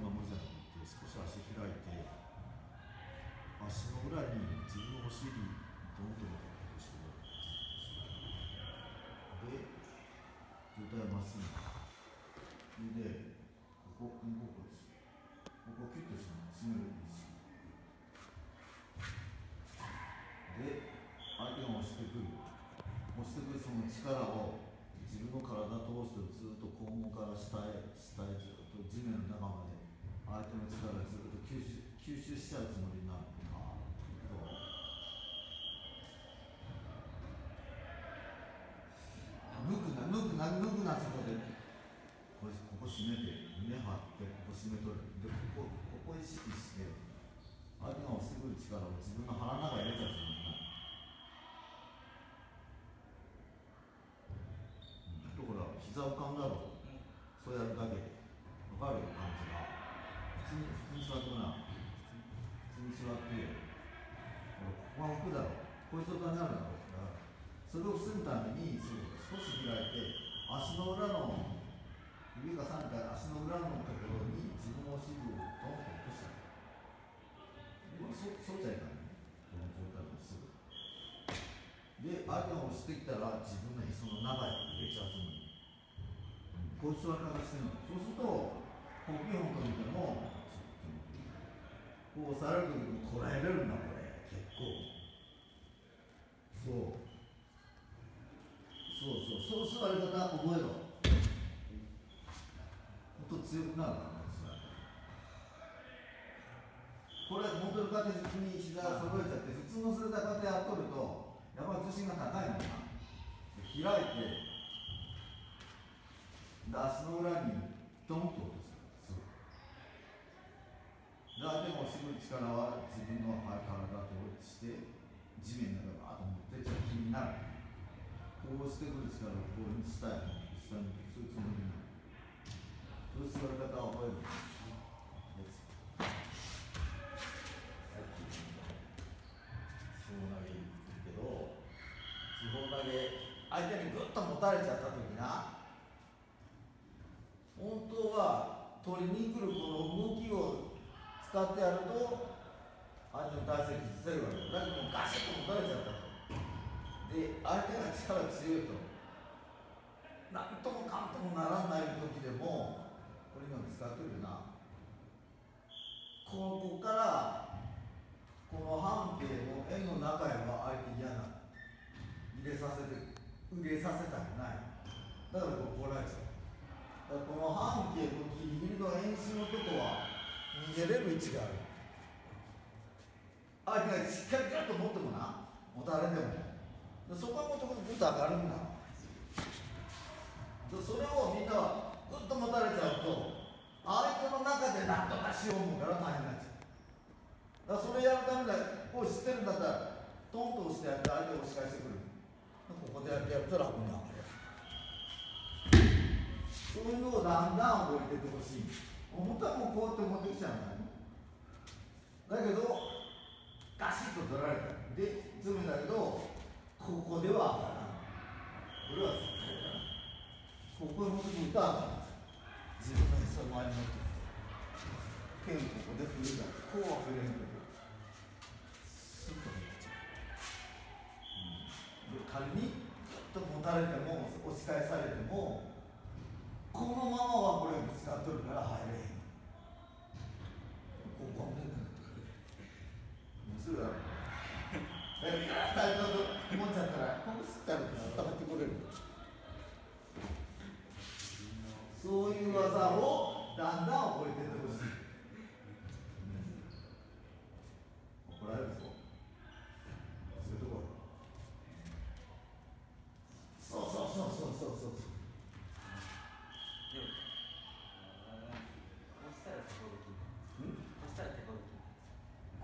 ままじゃなくて少し足開いて足の裏に自分のお尻ドンと乗っけしてで上体をまっすぐ。でここ肩甲骨ここキュッとし締める意識で相手が押してくる。押してくるその力を自分の体通してずっと肛門から下へ下へずっと地面の中まで相手の力をずっと吸収吸収しちゃうつもりになるあそう抜くな抜くな抜くなそこでこれここ締めて胸張ってここ締めとるでここここ意識して相手が押してくる力を自分の腹の中に入れちゃう。つもりになるうん。とほら膝浮かんだろそうやるだけ。でわかる感じが普通に座ってごらん普通に座ってここが浮くだろうこういう状態になるだろだからそれを防ぐためにそう少し開いて足の裏の指が3回足の裏のところに自分のお尻をドンと落としたでもそそうじゃいかんねこの状態ですぐで相手が押してきたら自分のへその中へ入れちゃうつもりこいう座り方してるのそうすると呼吸音と見てもこう押される時にこらえれるんだこれ結構そうそう。そうそう座り方覚えろもっと強くなるからねこれ本当に確実に膝揃えちゃって普通の姿でやっとるとやっぱり重心が高いもんな開いて足の裏にドンと落とすすぐで相手が押してくる力は自分の体として地面の中バーッと持ってちょっと気になる。こうしてくる力をこう下へ下にそういうつもりになるそういう座り方を覚えるんですさっき四方投げ言ってけど四方投げ相手にグッと持たれちゃった時な本当は取りに来るこの向きを使ってやると相手の体勢崩せるわけだけどもうガシッと持たれちゃったと。で相手が力強いと。何ともかんともならない時でもこれ今使ってるよな。ここからこの半径の円の中へは相手嫌な。入れさせて入れさせたくない。だからこうこらえちゃう。だからこの半径のギリギリの円周のとこは逃げれる位置がある。相手がしっかりギュッと持ってもな。持たれてもそこはもうとこぐっと上がるんだ。それをみんなはぐっと持たれちゃうと相手の中で何とかしようもから大変なっちゃうだそれやるためだ。こう知ってるんだったらトンと押してやって相手を押し返してくる。ここでやってやったらここに上がるそういうのをだんだん覚えていってほしい。本当はもうこうやって持ってきちゃうんだよだけどガシッと取られた。で詰めだけどここでは上がらん。これは絶対だな。ここに持ってくると上がらん自分のへそ周り持って剣ここで振るだこうは振れんけどスッと入っちゃう、うん、で仮にぐっと持たれても押し返されてもこのままはこれ見つかっとるから入れへんここはねすぐだろえガーッと持っちゃったらここすったらずっと入ってこれるそういう技をだんだん覚えていってほしい、怒られるぞそういうとこそうそうそうそうそうそう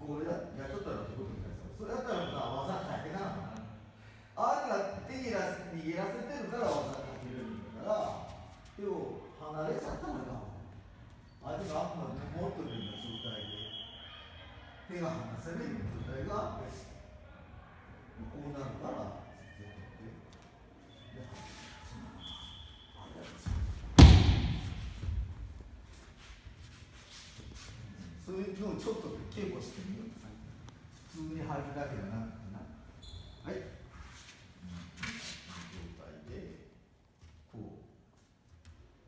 これだやっとったらってことになりそうそれだったら技変えていかなあかんあれが手にら逃げらせてるから技かけるんだから手を離れちゃったのか相手があくまで持ってるような状態で手が離せないような状態がベストこうなるから絶対取ってでそのあれですそういうのをちょっと稽古してみよう。普通に入るだけじゃなくてなはい、うん、状態でこ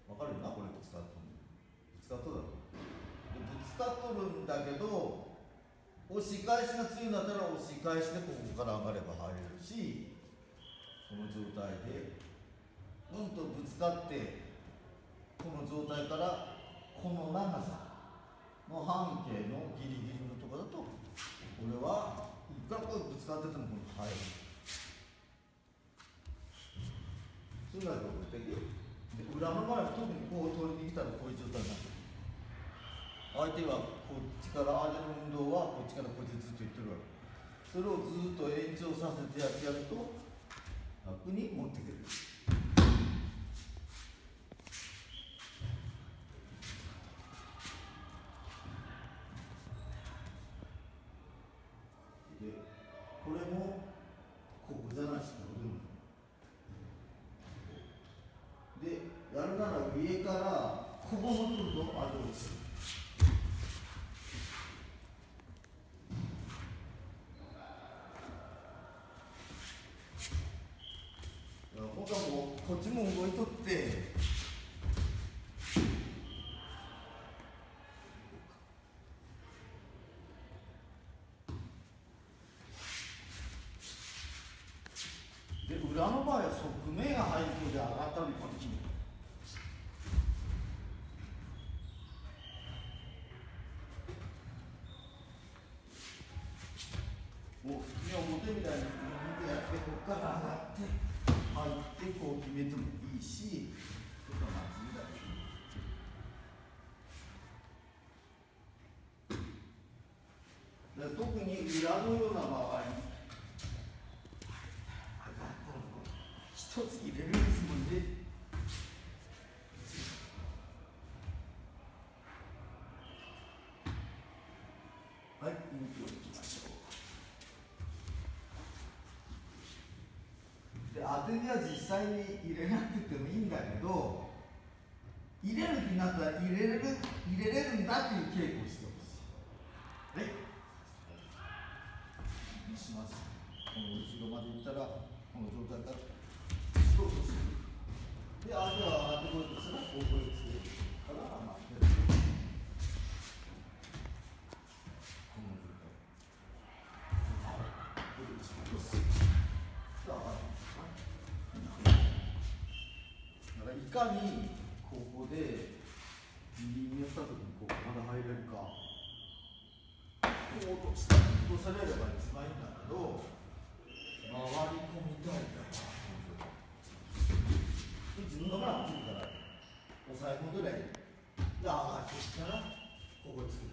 うわかるよなこれぶつかっとるぶつかっとるだろでぶつかっとるん。だけど押し返しが強いん。だったら押し返しでここから上がれば入れるしこの状態でうん。とぶつかってこの状態からこの長さの半径のギリギリのところだと俺はいくらこうぶつかっててもこの入るそれだけ俺的で裏の場合は特にこう取りに来たらこういう状態になる相手はこっちから相手の運動はこっちからこっちずっと言ってるわけ。それをずっと延長させてやってやると楽に持ってくるここも取ると後落ちするいや本当はもうこっちも動いとってで裏の場合は側面が入るので上がったのにこっちにもう手みたいに見てやってここから上がって入ってこう決めてもいいしちょっとまずいだろう特に裏のような場合上がったら一つ入れるんですもんね。はい、動きをいきましょう。で、当てには実際に入れなくてもいいんだけど、入れる気になったら入れれる入れれるんだっていう稽古をしてほしい。はい。にします。この後ろまで行ったら、この状態から。そうそうそう。で、相手は上がってこようとしたら、こうこうつけるからいかにここで右にやった時にこうまだ入れるか。こう落とした落とされれば一番いいんだけど、回り込みたいから。自分のままつくから。押さえ込んでない。で上がってきたらここにつけて。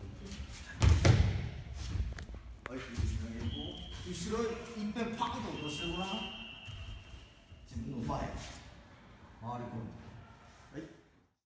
はい右投げこう。後ろいっぺんパンと落としてごらん。